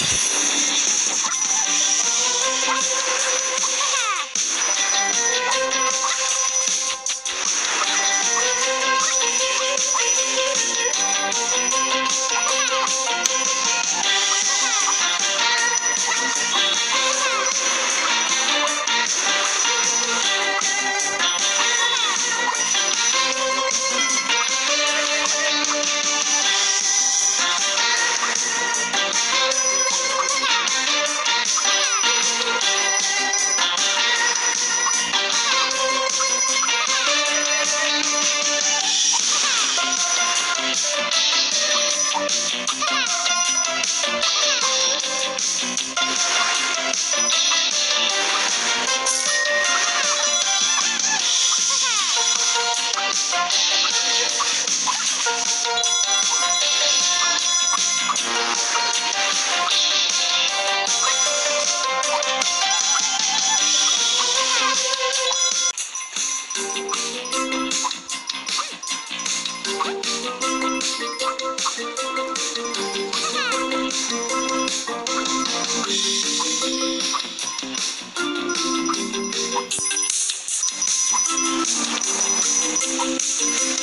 you. Olha!